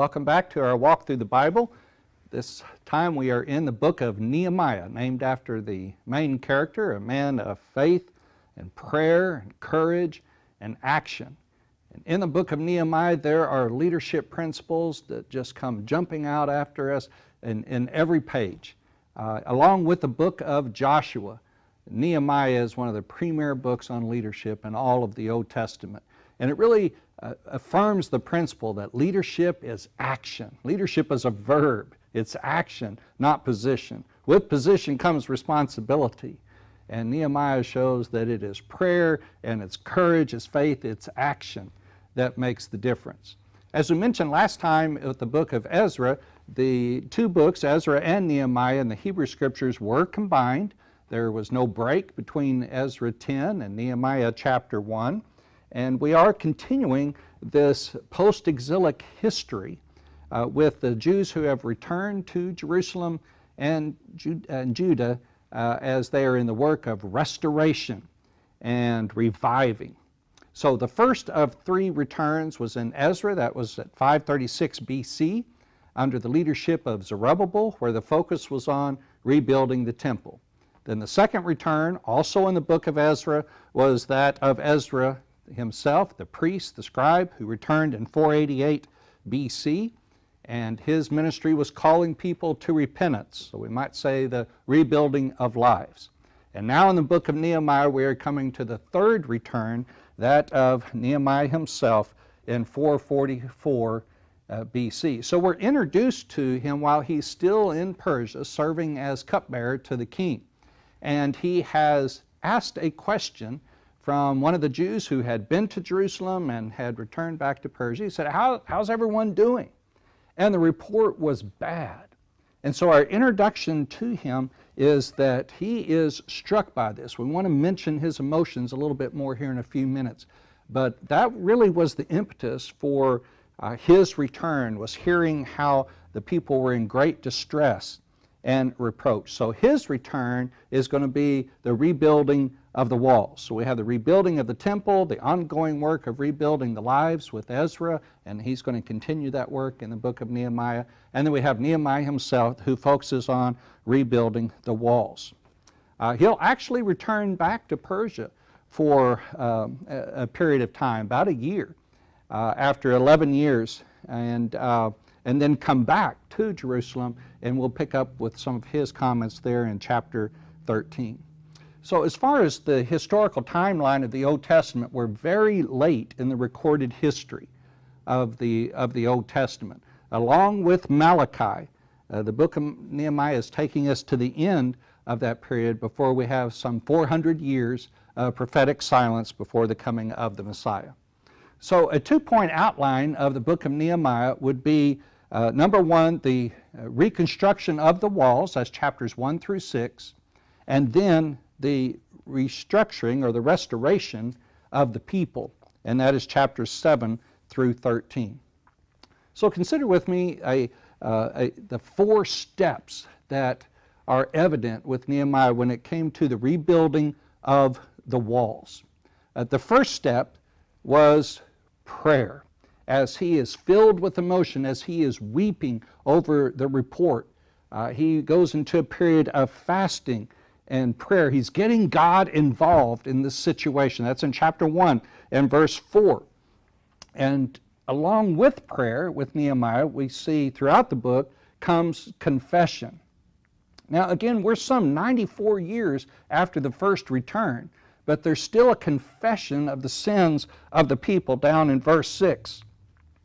welcome back to our walk through the Bible. This time we are in the book of Nehemiah, named after the main character, a man of faith and prayer and courage and action. And in the book of Nehemiah, there are leadership principles that just come jumping out after us in, in every page, uh, along with the book of Joshua. Nehemiah is one of the premier books on leadership in all of the Old Testament. And it really uh, affirms the principle that leadership is action. Leadership is a verb, it's action, not position. With position comes responsibility. And Nehemiah shows that it is prayer and it's courage, it's faith, it's action that makes the difference. As we mentioned last time with the book of Ezra, the two books, Ezra and Nehemiah, in the Hebrew Scriptures were combined. There was no break between Ezra 10 and Nehemiah chapter 1. And we are continuing this post exilic history uh, with the Jews who have returned to Jerusalem and, and Judah uh, as they are in the work of restoration and reviving. So the first of three returns was in Ezra, that was at 536 BC, under the leadership of Zerubbabel, where the focus was on rebuilding the temple. Then the second return, also in the book of Ezra, was that of Ezra himself, the priest, the scribe, who returned in 488 BC, and his ministry was calling people to repentance. So we might say the rebuilding of lives. And now in the book of Nehemiah, we are coming to the third return, that of Nehemiah himself in 444 uh, BC. So we're introduced to him while he's still in Persia, serving as cupbearer to the king. And he has asked a question from one of the Jews who had been to Jerusalem and had returned back to Persia. He said, How, How's everyone doing? And the report was bad. And so our introduction to him is that he is struck by this. We want to mention his emotions a little bit more here in a few minutes. But that really was the impetus for uh, his return, was hearing how the people were in great distress and reproach. So his return is going to be the rebuilding of the walls. So we have the rebuilding of the temple, the ongoing work of rebuilding the lives with Ezra, and he's going to continue that work in the book of Nehemiah. And then we have Nehemiah himself who focuses on rebuilding the walls. Uh, he'll actually return back to Persia for um, a, period of time, about a year, uh, after 11 years, and, uh, and then come back to Jerusalem, and we'll pick up with some of his comments there in chapter 13. So, as far as the historical timeline of the Old Testament, we're very late in the recorded history of the, of the Old Testament. Along with Malachi, uh, the book of Nehemiah is taking us to the end of that period before we have some 400 years of prophetic silence before the coming of the Messiah. So, a two point outline of the book of Nehemiah would be uh, number one, the uh, reconstruction of the walls, that's chapters 1 through 6, and then the restructuring or the restoration of the people, and that is chapters 7 through 13. So consider with me a, uh, a, the four steps that are evident with Nehemiah when it came to the rebuilding of the walls. Uh, the first step was prayer. As he is filled with emotion, as he is weeping over the report, uh, he goes into a period of fasting and prayer. He's getting God involved in this situation. That's in chapter 1 and verse 4. And along with prayer, with Nehemiah, we see throughout the book comes confession. Now, again, we're some 94 years after the first return, but there's still a confession of the sins of the people down in verse 6,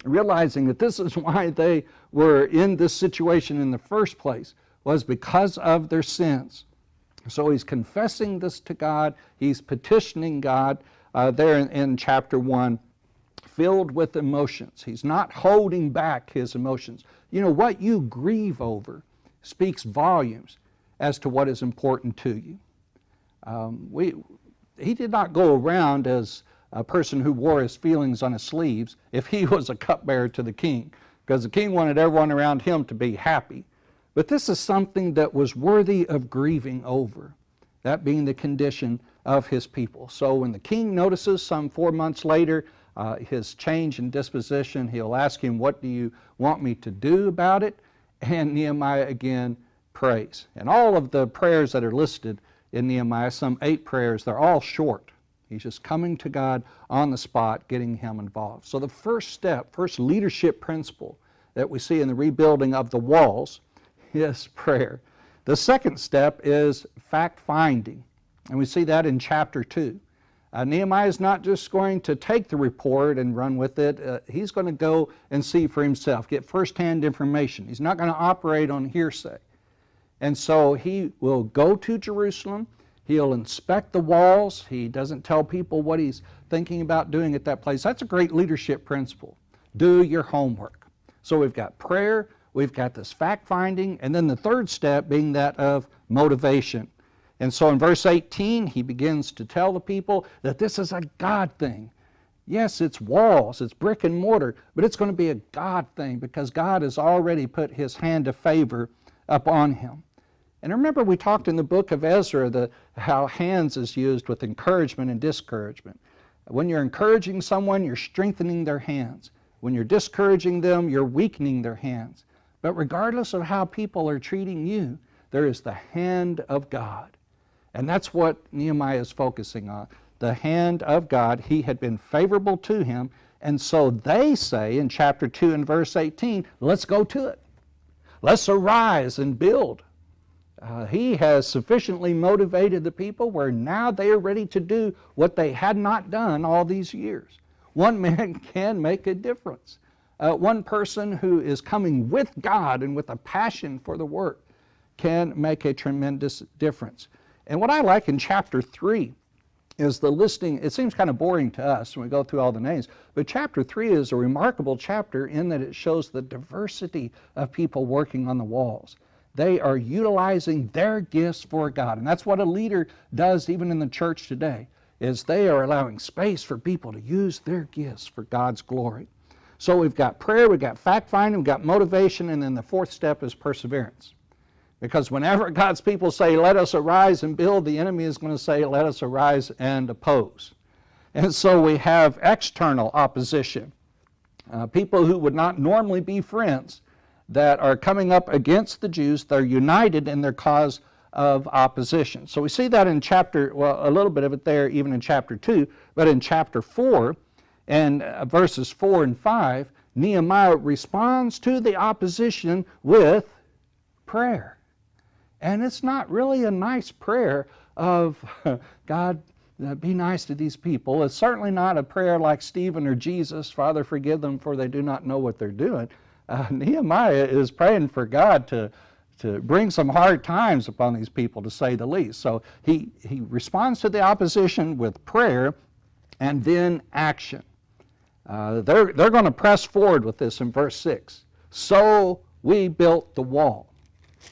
realizing that this is why they were in this situation in the first place, was because of their sins. So he's confessing this to God, he's petitioning God uh, there in, in chapter 1, filled with emotions. He's not holding back his emotions. You know, what you grieve over speaks volumes as to what is important to you. Um, we, he did not go around as a person who wore his feelings on his sleeves if he was a cupbearer to the king, because the king wanted everyone around him to be happy. But this is something that was worthy of grieving over, that being the condition of his people. So when the king notices some four months later uh, his change in disposition. He'll ask him, What do you want me to do about it? And Nehemiah again prays. And all of the prayers that are listed in Nehemiah, some eight prayers, they're all short. He's just coming to God on the spot, getting him involved. So the first step, first leadership principle that we see in the rebuilding of the walls is prayer. The second step is fact finding. And we see that in chapter 2. Uh, Nehemiah is not just going to take the report and run with it. Uh, he's going to go and see for himself, get firsthand information. He's not going to operate on hearsay. And so he will go to Jerusalem. He'll inspect the walls. He doesn't tell people what he's thinking about doing at that place. That's a great leadership principle. Do your homework. So we've got prayer, we've got this fact finding, and then the third step being that of motivation. And so in verse 18, he begins to tell the people that this is a God thing. Yes, it's walls, it's brick and mortar, but it's going to be a God thing because God has already put his hand of favor upon him. And remember, we talked in the book of Ezra the, how hands is used with encouragement and discouragement. When you're encouraging someone, you're strengthening their hands. When you're discouraging them, you're weakening their hands. But regardless of how people are treating you, there is the hand of God. And that's what Nehemiah is focusing on. The hand of God, he had been favorable to him. And so they say in chapter 2 and verse 18, let's go to it. Let's arise and build. Uh, he has sufficiently motivated the people where now they are ready to do what they had not done all these years. One man can make a difference. Uh, one person who is coming with God and with a passion for the work can make a tremendous difference. And what I like in chapter 3 is the listing. It seems kind of boring to us when we go through all the names, but chapter 3 is a remarkable chapter in that it shows the diversity of people working on the walls. They are utilizing their gifts for God. And that's what a leader does even in the church today is they are allowing space for people to use their gifts for God's glory. So we've got prayer, we've got fact finding, we've got motivation, and then the fourth step is perseverance. Because whenever God's people say, let us arise and build, the enemy is going to say, let us arise and oppose. And so we have external opposition. Uh, people who would not normally be friends that are coming up against the Jews, they're united in their cause of opposition. So we see that in chapter, well, a little bit of it there, even in chapter 2, but in chapter 4 and uh, verses 4 and 5, Nehemiah responds to the opposition with prayer. And it's not really a nice prayer of, God, uh, be nice to these people. It's certainly not a prayer like Stephen or Jesus, Father, forgive them for they do not know what they're doing. Uh, Nehemiah is praying for God to, to bring some hard times upon these people, to say the least. So he, he responds to the opposition with prayer and then action. Uh, they're they're going to press forward with this in verse 6. So we built the wall.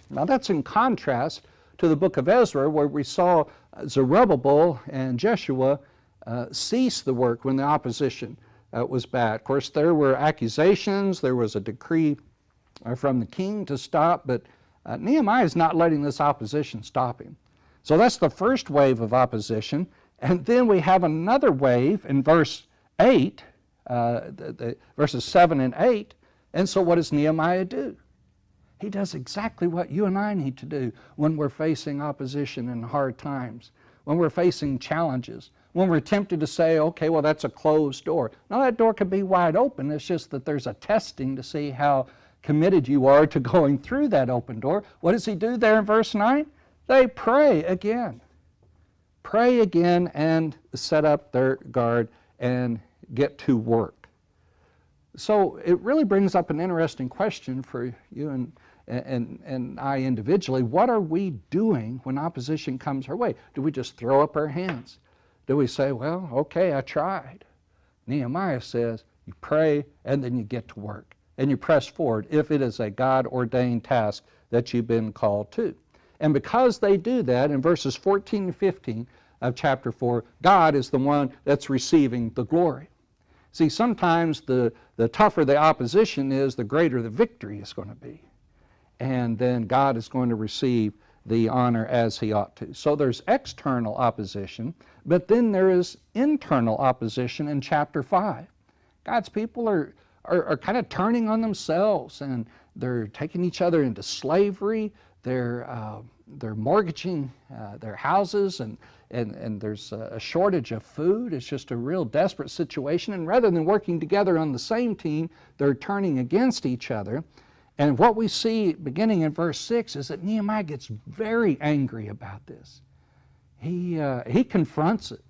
Now that's in contrast to the book of Ezra, where we saw Zerubbabel and Jeshua uh, cease the work when the opposition uh, was bad. Of course, there were accusations, there was a decree uh, from the king to stop, but uh, Nehemiah is not letting this opposition stop him. So that's the first wave of opposition. And then we have another wave in verse 8, uh, the, the, verses 7 and 8. And so what does Nehemiah do? He does exactly what you and I need to do when we're facing opposition and hard times, when we're facing challenges, when we're tempted to say, okay, well, that's a closed door. No, that door could be wide open. It's just that there's a testing to see how committed you are to going through that open door. What does he do there in verse 9? They pray again. Pray again and set up their guard and get to work. So it really brings up an interesting question for you and and, and I individually, what are we doing when opposition comes our way? Do we just throw up our hands? Do we say, well, okay, I tried? Nehemiah says, you pray and then you get to work and you press forward if it is a God ordained task that you've been called to. And because they do that, in verses 14 and 15 of chapter 4, God is the one that's receiving the glory. See, sometimes the, the tougher the opposition is, the greater the victory is going to be and then God is going to receive the honor as he ought to. So there's external opposition, but then there is internal opposition in chapter 5. God's people are, are, are kind of turning on themselves and they're taking each other into slavery. They're, uh, they're mortgaging uh, their houses and, and, and there's a shortage of food. It's just a real desperate situation. And rather than working together on the same team, they're turning against each other. And what we see beginning in verse 6 is that Nehemiah gets very angry about this. He, uh, he confronts it.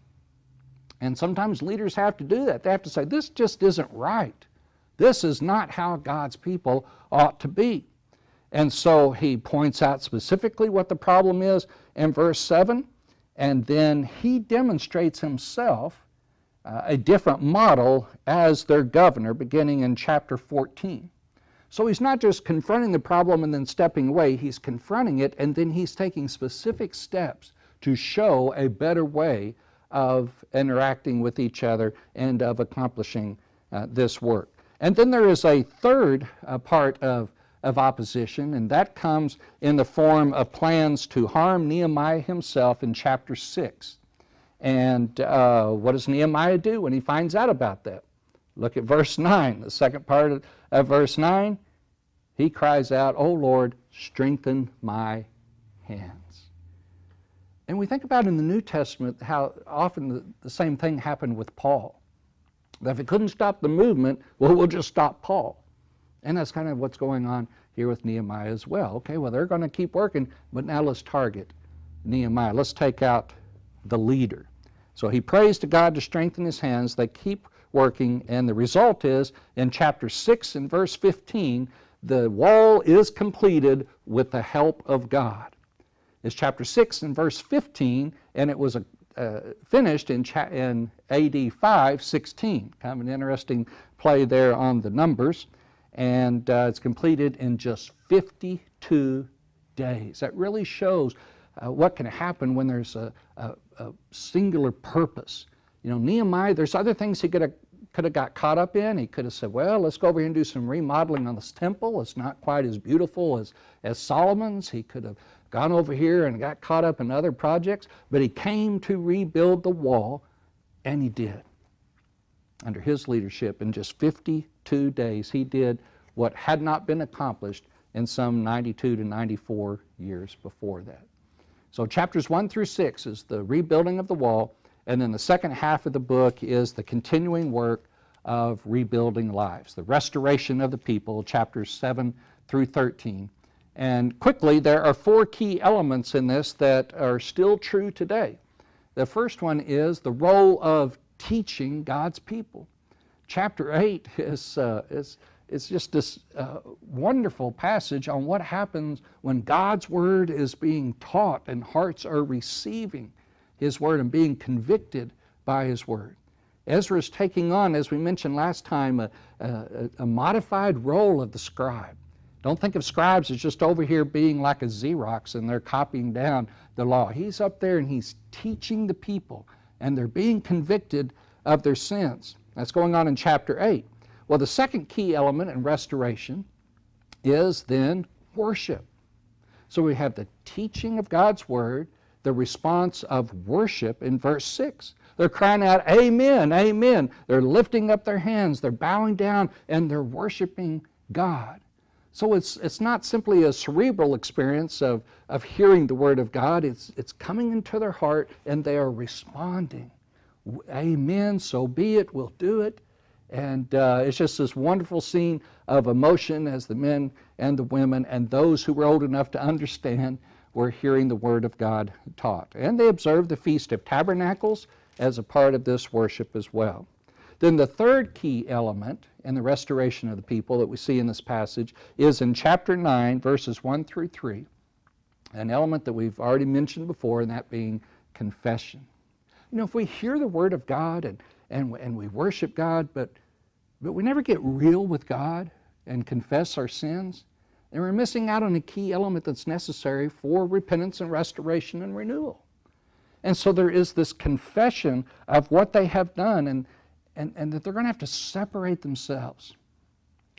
And sometimes leaders have to do that. They have to say, this just isn't right. This is not how God's people ought to be. And so he points out specifically what the problem is in verse 7, and then he demonstrates himself uh, a different model as their governor beginning in chapter 14. So he's not just confronting the problem and then stepping away, he's confronting it and then he's taking specific steps to show a better way of interacting with each other and of accomplishing uh, this work. And then there is a third uh, part of, of opposition, and that comes in the form of plans to harm Nehemiah himself in chapter 6. And uh, what does Nehemiah do when he finds out about that? Look at verse 9, the second part of, verse 9. He cries out, O Lord, strengthen my hands. And we think about in the New Testament how often the, the same thing happened with Paul. That if it couldn't stop the movement, well, we'll just stop Paul. And that's kind of what's going on here with Nehemiah as well. Okay, well, they're going to keep working, but now let's target Nehemiah. Let's take out the leader. So he prays to God to strengthen his hands. They keep working, and the result is in chapter 6 and verse 15 the wall is completed with the help of God It's chapter 6 and verse 15, and it was a, uh, finished in, in AD 516. Kind of an interesting play there on the numbers. And uh, it's completed in just 52 days. That really shows uh, what can happen when there's a, a, a, singular purpose. You know, Nehemiah, there's other things he could have, could have got caught up in. He could have said, well, let's go over here and do some remodeling on this temple. It's not quite as beautiful as, as Solomon's. He could have gone over here and got caught up in other projects, but he came to rebuild the wall, and he did. Under his leadership, in just 52 days, he did what had not been accomplished in some 92 to 94 years before that. So, chapters 1 through 6 is the rebuilding of the wall, and then the second half of the book is the continuing work of rebuilding lives, the restoration of the people, chapters 7 through 13. And quickly, there are four key elements in this that are still true today. The first one is the role of teaching God's people. Chapter 8 is, uh, is, is just this uh, wonderful passage on what happens when God's Word is being taught and hearts are receiving His Word and being convicted by His Word. Ezra is taking on, as we mentioned last time, a, a, a modified role of the scribe. Don't think of scribes as just over here being like a Xerox and they're copying down the law. He's up there and he's teaching the people, and they're being convicted of their sins. That's going on in chapter 8. Well, the second key element in restoration is then worship. So we have the teaching of God's word, the response of worship in verse 6. They're crying out, Amen, Amen. They're lifting up their hands, they're bowing down, and they're worshiping God. So it's, it's not simply a cerebral experience of, of hearing the Word of God, it's, it's coming into their heart and they are responding. Amen, so be it, we'll do it. And uh, it's just this wonderful scene of emotion as the men and the women and those who were old enough to understand were hearing the Word of God taught. And they observed the Feast of Tabernacles as a part of this worship as well. Then the third key element in the restoration of the people that we see in this passage is in chapter 9, verses 1 through 3, an element that we've already mentioned before, and that being confession. You know, if we hear the Word of God and, and, and we worship God, but, but we never get real with God and confess our sins, then we're missing out on a key element that's necessary for repentance and restoration and renewal. And so there is this confession of what they have done. And, and, and that they're going to have to separate themselves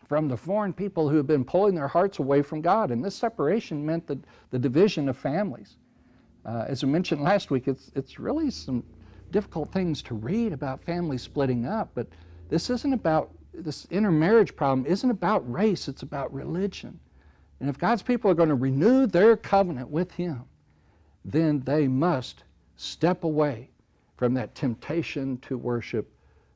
from the foreign people who have been pulling their hearts away from God. And this separation meant the, the division of families. Uh, as I mentioned last week, it's, it's really some difficult things to read about families splitting up, but this isn't about, this intermarriage problem isn't about race, it's about religion. And if God's people are going to renew their covenant with Him, then they must step away from that temptation to worship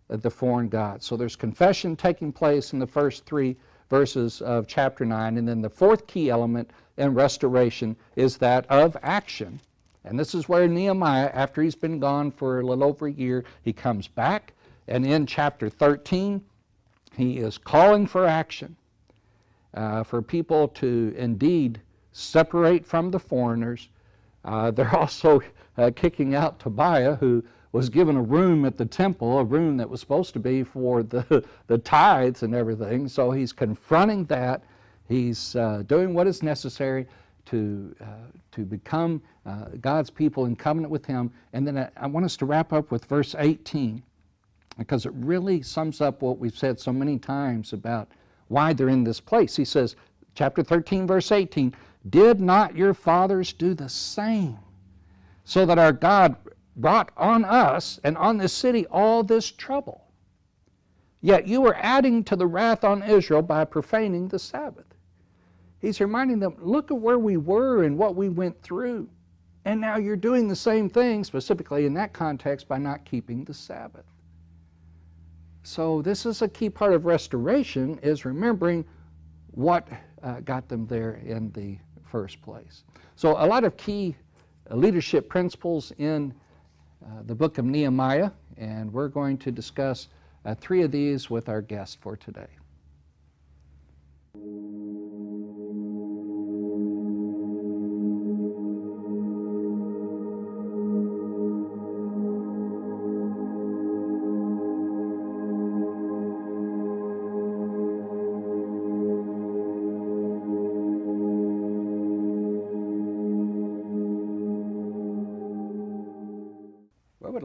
the foreign gods. So there's confession taking place in the first three verses of chapter 9. And then the fourth key element in restoration is that of action. And this is where Nehemiah, after he's been gone for a little over a year, he comes back. And in chapter 13, he is calling for action, uh, for people to indeed separate from the foreigners. Uh, they're also uh, kicking out Tobiah, who was given a room at the temple, a room that was supposed to be for the, the tithes and everything. So he's confronting that. He's uh, doing what is necessary to, uh, to become uh, God's people in covenant with Him. And then I, I want us to wrap up with verse 18 because it really sums up what we've said so many times about why they're in this place. He says, chapter 13, verse 18, Did not your fathers do the same? So that our God brought on us and on this city all this trouble. Yet you are adding to the wrath on Israel by profaning the Sabbath. He's reminding them, look at where we were and what we went through. And now you're doing the same thing, specifically in that context, by not keeping the Sabbath. So this is a key part of restoration, is remembering what uh, got them there in the first place. So a lot of key leadership principles in uh, the book of Nehemiah, and we're going to discuss uh, three of these with our guest for today.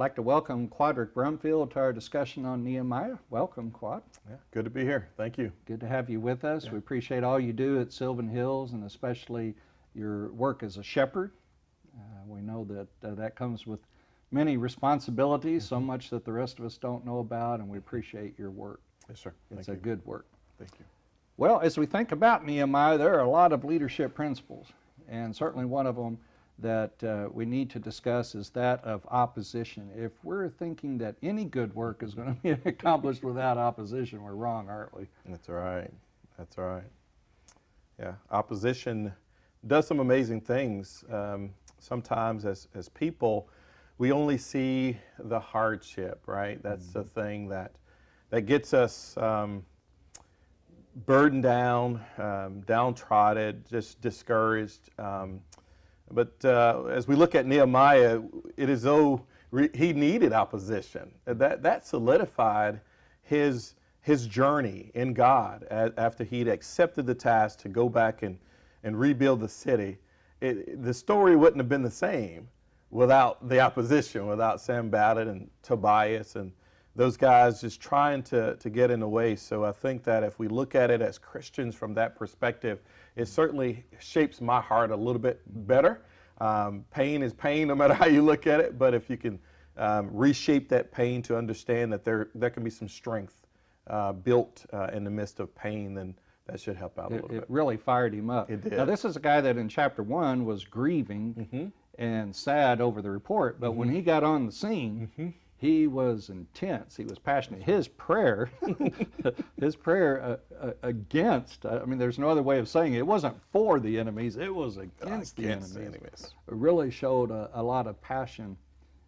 Like to welcome Quadrick Brumfield to our discussion on Nehemiah. Welcome, Quad. Yeah, good to be here. Thank you. Good to have you with us. Yeah. We appreciate all you do at Sylvan Hills and especially your work as a shepherd. Uh, we know that uh, that comes with many responsibilities, so mm-hmm. much that the rest of us don't know about, and we appreciate your work. Yes, sir. It's Thank a good work. Thank you. Well, as we think about Nehemiah, there are a lot of leadership principles, and certainly one of them that uh, we need to discuss is that of opposition. If we're thinking that any good work is going to be accomplished without opposition, we're wrong, aren't we? That's right. That's right. Yeah, opposition does some amazing things. Um, sometimes, as, as people, we only see the hardship, right? That's mm-hmm. the thing that that gets us um, burdened down, um, downtrodden, just discouraged. But uh, as we look at Nehemiah, it is though he needed opposition. That, that solidified his, his journey in God after he'd accepted the task to go back and, and rebuild the city. It, the story wouldn't have been the same without the opposition, without Sam Sanballat and Tobias and those guys just trying to, to get in the way. So I think that if we look at it as Christians from that perspective, it certainly shapes my heart a little bit better. Um, pain is pain no matter how you look at it, but if you can um, reshape that pain to understand that there, there can be some strength uh, built uh, in the midst of pain, then that should help out a little it, bit. It really fired him up. It did. Now, this is a guy that in chapter one was grieving mm-hmm. and sad over the report, but mm-hmm. when he got on the scene, mm-hmm he was intense. He was passionate. His prayer, his prayer uh, uh, against, uh, I mean, there's no other way of saying it. It wasn't for the enemies, it was against, against the, enemies. the, enemies. Really showed a, a lot of passion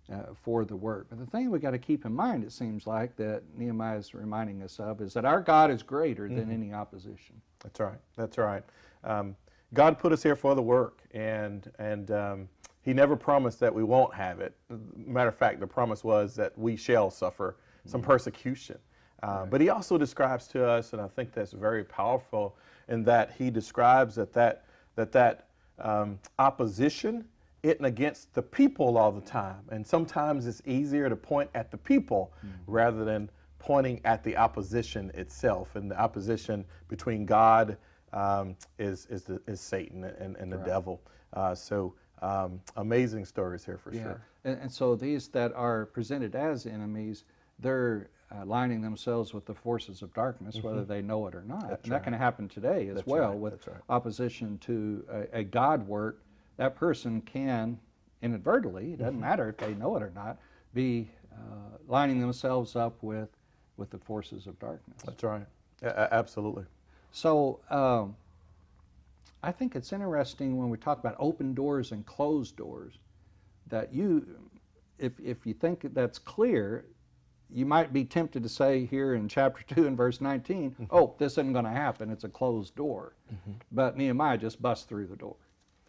uh, for the work. But the thing we got to keep in mind, it seems like, that Nehemiah is reminding us of, is that our God is greater than any opposition. That's right. That's right. Um, God put us here for the work, and and um, he never promised that we won't have it. Matter of fact, the promise was that we shall suffer some mm-hmm. persecution. Uh, right. But he also describes to us, and I think that's very powerful, in that he describes that that that that um, opposition isn't against the people all the time, and sometimes it's easier to point at the people mm-hmm. rather than pointing at the opposition itself. And the opposition between God um, is is, the, is Satan and, and the right. devil. Uh, so um, amazing stories here for yeah. sure. And, and, so these that are presented as enemies, they're uh, aligning themselves with the forces of darkness, whether they know it or not. Mm-hmm. That's and that can happen today as That's well right, with right. opposition to a, a God work. That person can inadvertently, it doesn't Mm-hmm. matter if they know it or not, be uh, lining themselves up with, with the forces of darkness. That's right. A- absolutely. So um, I think it's interesting when we talk about open doors and closed doors that you, if, if you think that's clear, you might be tempted to say here in chapter 2 and verse 19, oh, this isn't going to happen. It's a closed door. But Nehemiah just busts through the door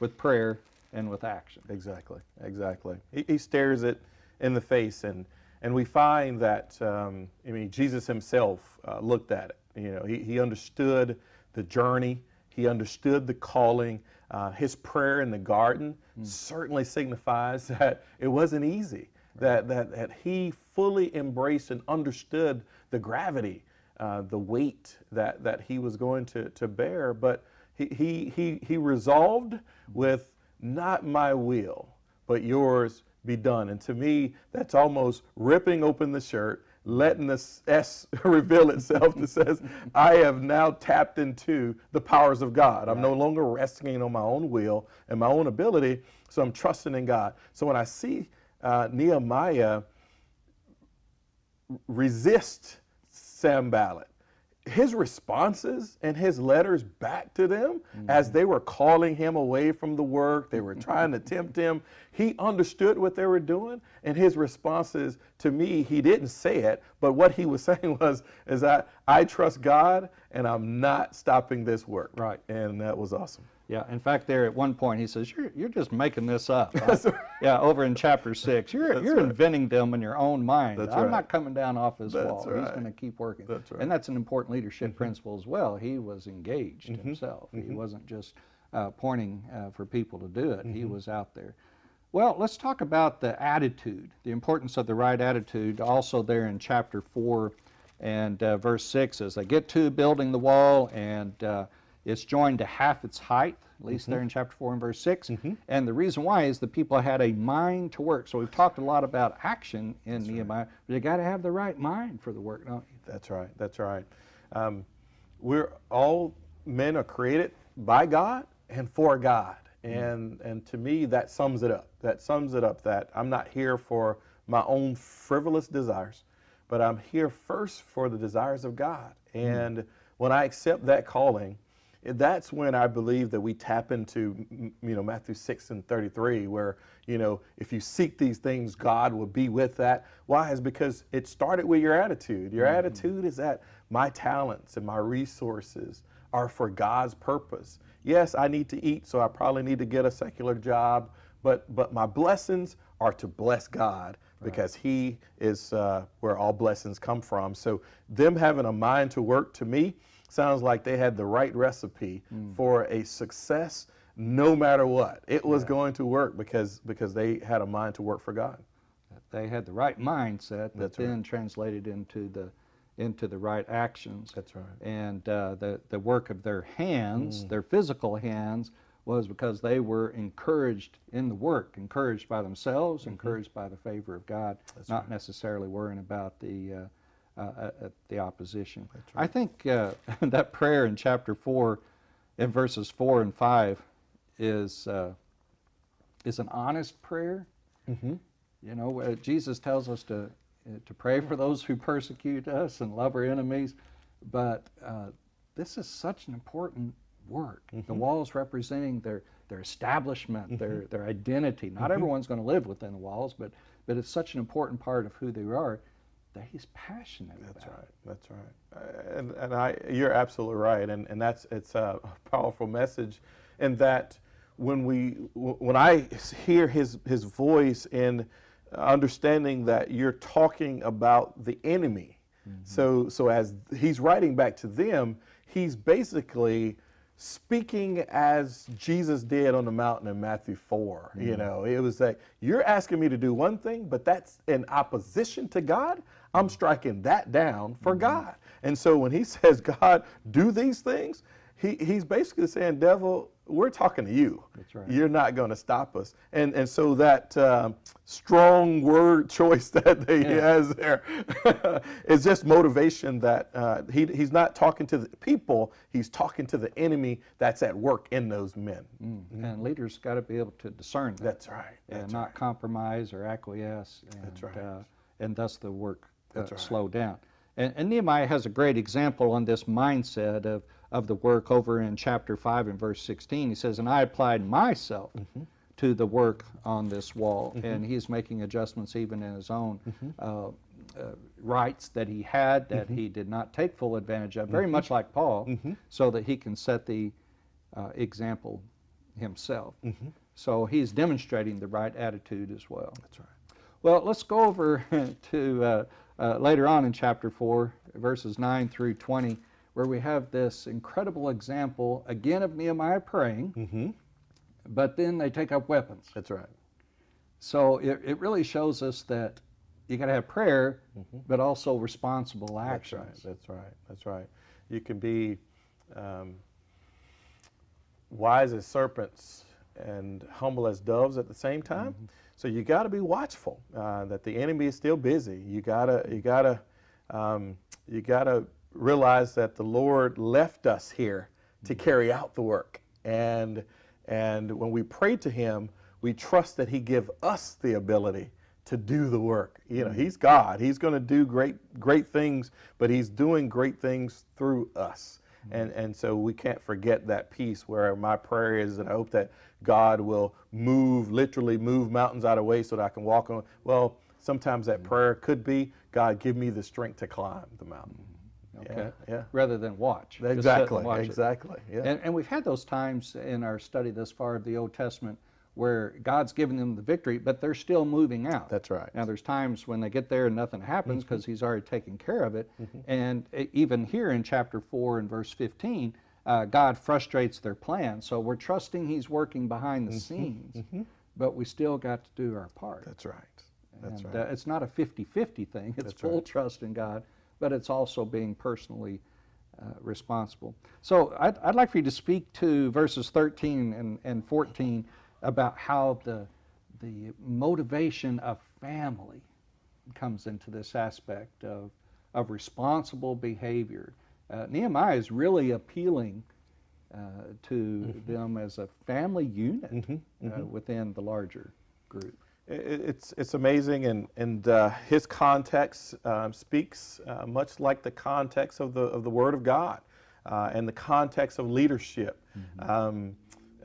with prayer and with action. Exactly, exactly. He, he stares it in the face, and and we find that um, I mean Jesus himself uh, looked at it. You know, he, he understood the journey. He understood the calling. Uh, his prayer in the garden certainly signifies that it wasn't easy. That, that that he fully embraced and understood the gravity, uh, the weight that that he was going to to bear. But he he he, he resolved with not my will, but yours be done. And to me, that's almost ripping open the shirt, letting the S reveal itself that says, I have now tapped into the powers of God. I'm no longer resting on my own will and my own ability, so I'm trusting in God. So when I see uh, Nehemiah resist Sanballat. His responses and his letters back to them as mm-hmm. they were calling him away from the work, they were mm-hmm. trying to tempt him. He understood what they were doing, and his responses to me, he didn't say it, but what he was saying was, "Is that I trust God, and I'm not stopping this work." Right. and that was awesome. Yeah, in fact, there at one point he says, "You're you're just making this up." I- Yeah, over in chapter six, you're you're inventing them in your own mind. That's I'm right. not coming down off this That's wall. He's going to keep working, That's right. Mm-hmm. and that's an important leadership principle as well. He was engaged himself. He wasn't just uh, pointing uh, for people to do it. He Mm-hmm. was out there. Well, let's talk about the attitude, the importance of the right attitude. Also, there in chapter four and uh, verse six, as they get to building the wall, and uh, it's joined to half its height, at least Mm-hmm. there in chapter 4 and verse 6. And the reason why is the people had a mind to work. So we've talked a lot about action in Nehemiah, but you got to have the right mind for the work, don't you? That's right. That's right. Um, we're all men are created by God and for God, and and to me that sums it up. That sums it up. That I'm not here for my own frivolous desires, but I'm here first for the desires of God. And when I accept that calling, that's when I believe that we tap into, you know, Matthew 6 and 33, where, you know, if you seek these things, God will be with that. Why? Is because it started with your attitude. Your attitude is that my talents and my resources are for God's purpose. Yes, I need to eat, so I probably need to get a secular job, but, but my blessings are to bless God because He is uh, where all blessings come from. So, them having a mind to work to me, sounds like they had the right recipe for a success no matter what. It was going to work because because they had a mind to work for God. They had the right mindset that That's right. then translated into the into the right actions. That's right. And uh, the, the work of their hands, Mm. their physical hands, was because they were encouraged in the work, encouraged by themselves, Mm-hmm. encouraged by the favor of God, not necessarily worrying about the, uh, uh, uh, uh, the opposition. I think uh, that prayer in chapter 4, in verses 4 and 5, is, uh, is an honest prayer. Mm-hmm. You know, uh, Jesus tells us to uh, to pray for those who persecute us and love our enemies, but uh, this is such an important work. The walls representing their their establishment, their their identity. Not everyone's going to live within the walls, but but it's such an important part of who they are that he's passionate That's about. That's right. That's right. Uh, And, and I, you're absolutely right. And, and that's it's a powerful message, in that when we when I hear his his voice in understanding that you're talking about the enemy. So so as he's writing back to them, he's basically speaking as Jesus did on the mountain in Matthew 4. You know, it was like, you're asking me to do one thing, but that's in opposition to God. I'm striking that down for God. And so when he says, God, do these things, he, he's basically saying, devil, we're talking to you. That's right. You're not going to stop us. And and so that um strong word choice that he Yeah. has there is just motivation that uh, he, he's not talking to the people, he's talking to the enemy that's at work in those men. And leaders got to be able to discern that. That's right. and not right. compromise or acquiesce. And, That's right. Uh, and thus the work That's right. slow down. And, and Nehemiah has a great example on this mindset of, of the work over in chapter 5 and verse 16. He says, And I applied myself Mm-hmm. to the work on this wall. And he's making adjustments even in his own Mm-hmm. uh, uh, rights that he had that he did not take full advantage of, very much like Paul, so that he can set the uh, example himself. So he's demonstrating the right attitude as well. That's right. Well, let's go over to uh, later on in chapter 4, verses 9 through 20, where we have this incredible example again of Nehemiah praying, Mm-hmm. but then they take up weapons. That's right. So it, it really shows us that you got to have prayer, but also responsible That's actions. right. That's right. That's right. You can be um, wise as serpents and humble as doves at the same time. So you got to be watchful uh, that the enemy is still busy. You gotta you gotta um, you gotta realize that the Lord left us here to carry out the work, and and when we pray to Him, we trust that He give us the ability to do the work. You know, He's God. He's going to do great great things, but He's doing great things through us. And, and so we can't forget that piece where my prayer is that I hope that God will move, literally move mountains out of the way so that I can walk on. Well, sometimes that mm-hmm. prayer could be, God, give me the strength to climb the mountain. Mm-hmm. Okay. Yeah, Rather than watch. Exactly. watch. Exactly. Yeah. And, and we've had those times in our study thus far of the Old Testament where God's given them the victory, but they're still moving out. That's right. Now, there's times when they get there and nothing happens because He's already taken care of it. And e- even here in chapter 4 and verse 15, uh, God frustrates their plan. So we're trusting He's working behind the scenes, but we still got to do our part. That's right. That's and, right. uh, it's not a 50 50 thing, it's That's full right. trust in God, but it's also being personally uh, responsible. So I'd, I'd like for you to speak to verses 13 and, and 14 about how the, the motivation of family comes into this aspect of, of responsible behavior. Uh, Nehemiah is really appealing uh, to Mm-hmm. them as a family unit Uh, within the larger group. I- I- It's it's amazing, and and uh, his context um, speaks uh, much like the context of the of the Word of God, uh, and the context of leadership. Um,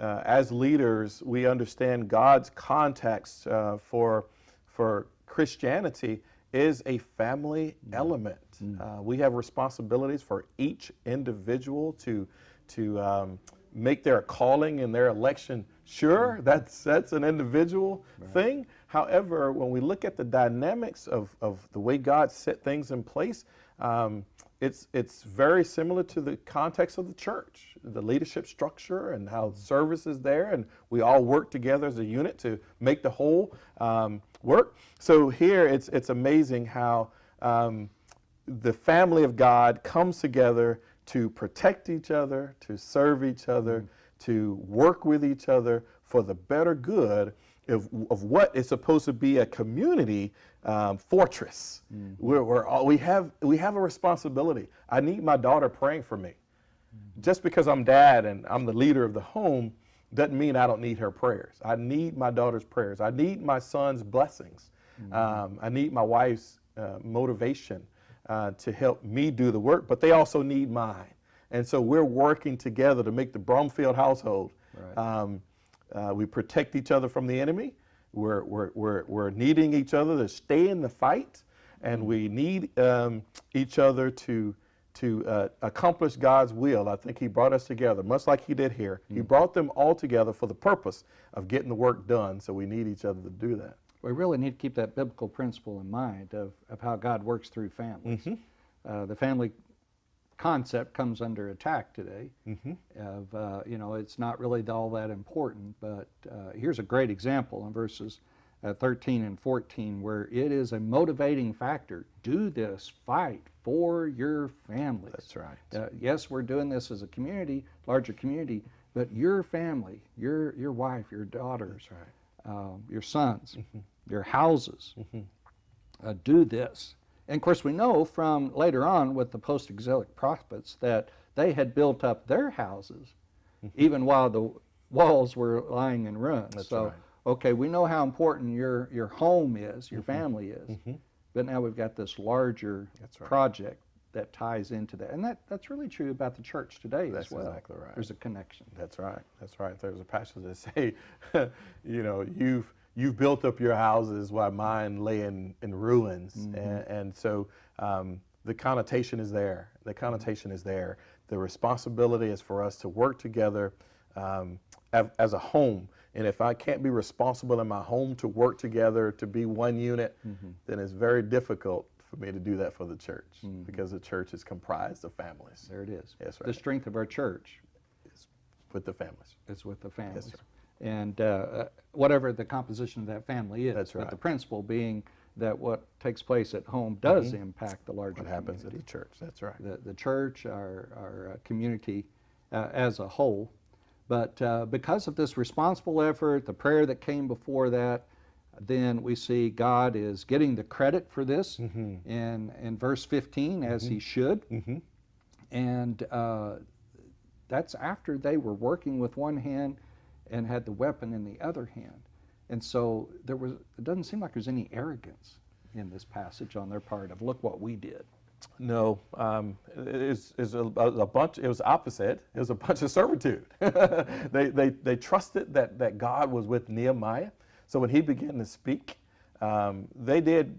uh, as leaders, we understand God's context uh, for for Christianity is a family element. Uh, we have responsibilities for each individual to to um, make their calling and their election sure. That's that's an individual thing. However, when we look at the dynamics of, of the way God set things in place, um, it's it's very similar to the context of the church, the leadership structure and how service is there, and we all work together as a unit to make the whole um, work. So here, it's it's amazing how. Um, the family of God comes together to protect each other, to serve each other, to work with each other for the better good of, of what is supposed to be a community um, fortress. Where, where all, we, have, we have a responsibility. I need my daughter praying for me. Just because I'm dad and I'm the leader of the home doesn't mean I don't need her prayers. I need my daughter's prayers. I need my son's blessings. Um, I need my wife's uh, motivation uh, to help me do the work, but they also need mine. And so we're working together to make the Brumfield household. Right. Um, uh, we protect each other from the enemy. We're, we're, we're, we're needing each other to stay in the fight, and we need um, each other to, to uh, accomplish God's will. I think He brought us together, much like He did here. He brought them all together for the purpose of getting the work done, so we need each other to do that. We really need to keep that biblical principle in mind of, of how God works through families. Mm-hmm. Uh, the family concept comes under attack today. Mm-hmm. Of uh, you know, it's not really all that important. But uh, here's a great example in verses uh, 13 and 14, where it is a motivating factor. Do this, fight for your families. That's right. Uh, yes, we're doing this as a community, larger community, but your family, your your wife, your daughters, right. um, your sons, your houses, uh, do this. And of course, we know from later on with the post-exilic prophets that they had built up their houses, mm-hmm. even while the walls were lying in ruins. That's so, right. okay, we know how important your your home is, your mm-hmm. family is, mm-hmm. but now we've got this larger That's right. project that ties into that, and that that's really true about the church today That's as well. exactly right. There's a connection. That's right. That's right. There's a passage that say, you know, you've you've built up your houses while mine lay in, in ruins, and, and so um, the connotation is there. The connotation is there. The responsibility is for us to work together um, as, as a home. And if I can't be responsible in my home to work together to be one unit, then it's very difficult for me to do that for the church because the church is comprised of families. There it is. That's The strength of our church is With the families. is with the families. sir. And uh, uh, whatever the composition of that family is. That's But the principle being that what takes place at home does impact the larger What happens at the church. That's right. The, the church, our, our uh, community uh, as a whole. But uh, because of this responsible effort, the prayer that came before that, then we see God is getting the credit for this Mm-hmm. in, in verse 15, as he should. And uh, that's after they were working with one hand and had the weapon in the other hand. And so there was, it doesn't seem like there's any arrogance in this passage on their part of look what we did. No, um, it is is a, a bunch. It was opposite. It was a bunch of servitude. they, they they trusted that that God was with Nehemiah. So when he began to speak, um, they did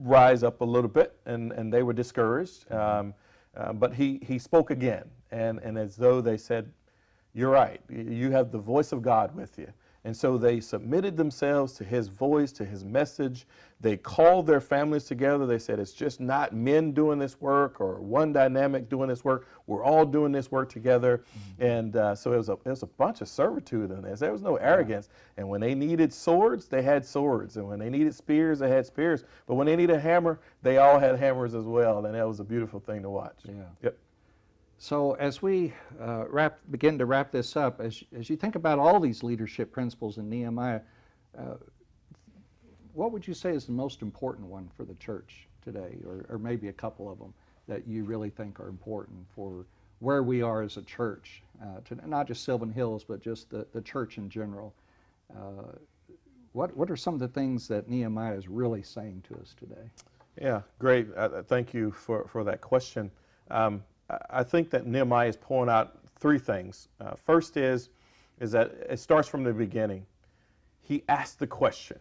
rise up a little bit, and and they were discouraged. Um, uh, but he he spoke again, and and as though they said, "You're right. You have the voice of God with you." And so they submitted themselves to his voice, to his message. They called their families together. They said, it's just not men doing this work or one dynamic doing this work. We're all doing this work together. And uh, so it was, a, it was a bunch of servitude in this. There was no arrogance. And when they needed swords, they had swords. And when they needed spears, they had spears. But when they needed a hammer, they all had hammers as well. And that was a beautiful thing to watch. Yeah. Yep. So as we uh, wrap, begin to wrap this up, as, as you think about all these leadership principles in Nehemiah, uh, what would you say is the most important one for the church today, or, or maybe a couple of them that you really think are important for where we are as a church, uh, to, not just Sylvan Hills, but just the, the church in general? Uh, what, what are some of the things that Nehemiah is really saying to us today? Yeah, great. Uh, thank you for, for that question. Um, I- think that Nehemiah is pulling out three things. Uh, first is, is that it starts from the beginning. He asked the question.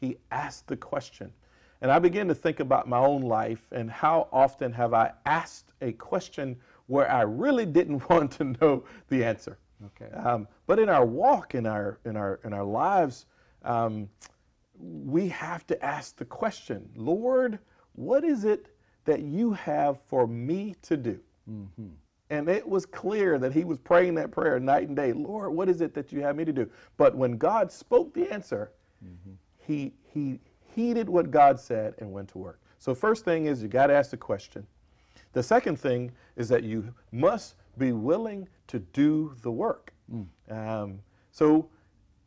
He asked the question. And I began to think about my own life and how often have I asked a question where I really didn't want to know the answer. Okay. Um, but in our walk, in our in our in our lives, um, we have to ask the question, Lord, what is it that you have for me to do? Mm-hmm. And it was clear that he was praying that prayer night and day. Lord, what is it that you have me to do? But when God spoke the answer, mm-hmm. he he heeded what God said and went to work. So first thing is you got to ask the question. The second thing is that you must be willing to do the work. Mm. Um, so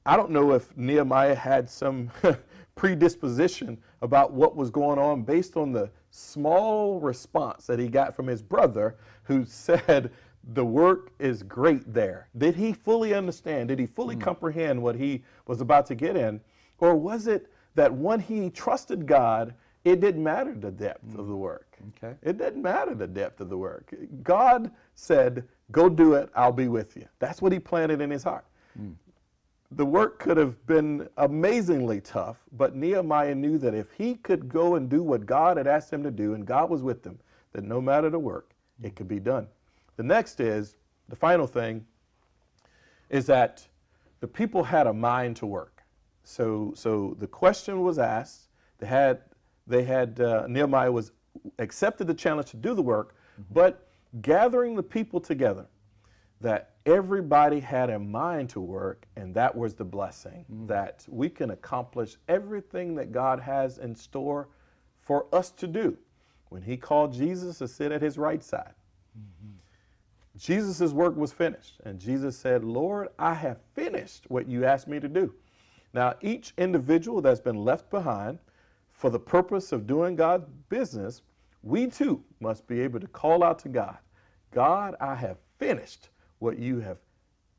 I don't know if Nehemiah had some predisposition about what was going on based on the small response that he got from his brother who said, The work is great there. Did he fully understand? Did he fully mm-hmm. comprehend what he was about to get in? Or was it that when he trusted God, it didn't matter the depth of the mm. work? Okay. It didn't matter the depth of the work. God said, Go do it, I'll be with you. That's what he planted in his heart. Mm. The work could have been amazingly tough, but Nehemiah knew that if he could go and do what God had asked him to do, and God was with him, that no matter the work, it could be done. The next is the final thing is that the people had a mind to work. So, so the question was asked. They had, they had uh, Nehemiah was accepted the challenge to do the work, but gathering the people together. That everybody had a mind to work, and that was the blessing mm. that we can accomplish everything that God has in store for us to do. When He called Jesus to sit at His right side, mm-hmm. Jesus' work was finished, and Jesus said, Lord, I have finished what you asked me to do. Now, each individual that's been left behind for the purpose of doing God's business, we too must be able to call out to God God, I have finished what you have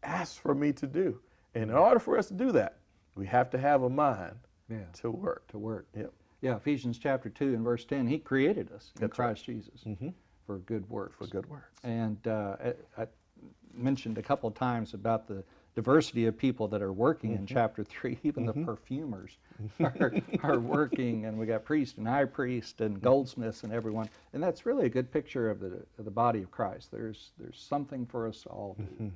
asked for me to do. And in order for us to do that, we have to have a mind Yeah. to work. To work. Yep. Yeah, Ephesians chapter 2 and verse 10, He created us in That's right. Christ Jesus for good works. For good works. And uh, I, I mentioned a couple of times about the diversity of people that are working Mm-hmm. in chapter 3. Even the perfumers are, are working, and we got priest and high priest Mm-hmm. and goldsmiths and everyone. And that's really a good picture of the, of the body of Christ. There's, there's something for us all Mm-hmm.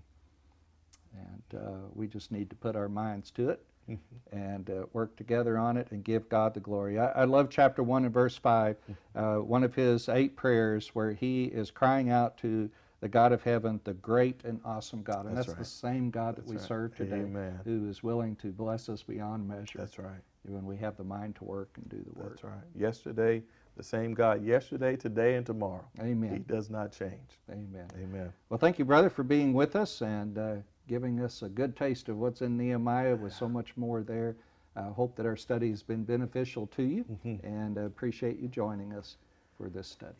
And uh, we just need to put our minds to it Mm-hmm. and uh, work together on it and give God the glory. I, I love chapter 1 and verse 5, Mm-hmm. uh, one of his eight prayers where he is crying out to the God of heaven, the great and awesome God. And That's that's, the same God that That's we right. serve today, Amen. who is willing to bless us beyond measure That's right. when we have the mind to work and do the work. That's right. Yesterday, the same God, yesterday, today, and tomorrow. Amen. He does not change. Amen. Amen. Well, thank you, brother, for being with us and uh, giving us a good taste of what's in Nehemiah with so much more there. I hope that our study has been beneficial to you Mm-hmm. and uh, appreciate you joining us for this study.